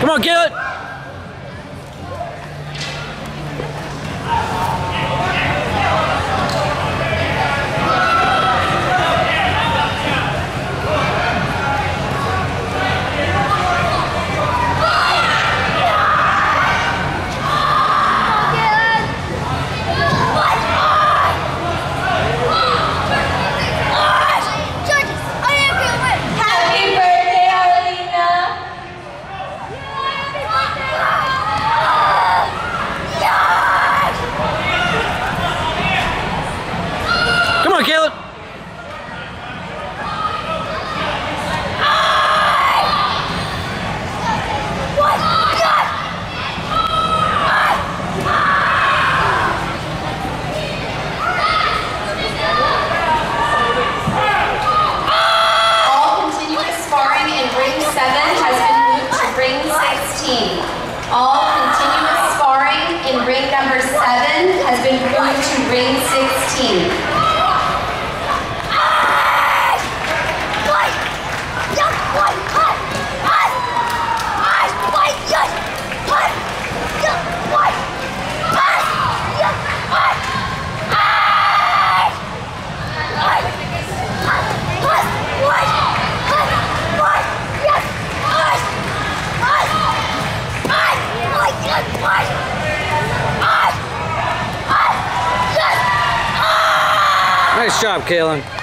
Come on, Gillett! All continuous sparring in ring number 7 has been moved to ring 16. Nice job, Kaylin.